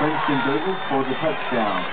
Princeton Burgess for the touchdown.